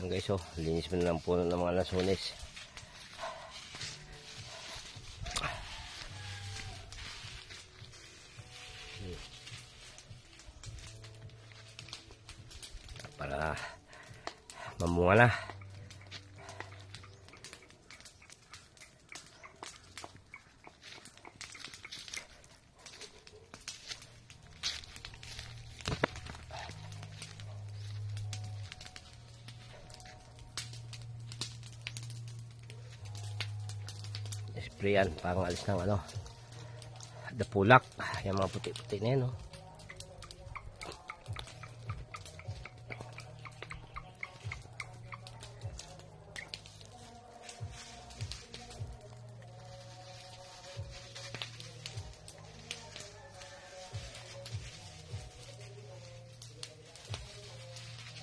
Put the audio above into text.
Yan guys oh, linis mo na ng puno ng mga lansones. Para mamunga na. Sprayan pang alis ng ano dapulak yung mga puti-puti na yan oh.